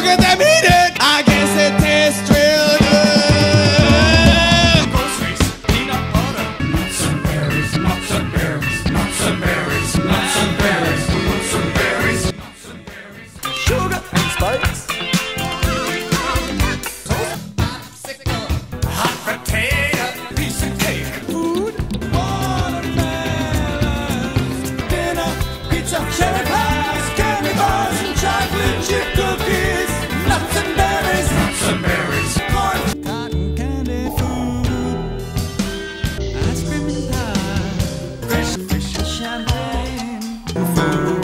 Look at them eat. I guess it tastes real good. Groceries, peanut butter, nuts and berries, nuts and berries, nuts and berries, nuts and berries, nuts and berries, nuts and berries, sugar and spice. Hot potato, piece of cake, food, watermelon, dinner, pizza, cherry pie. champagne.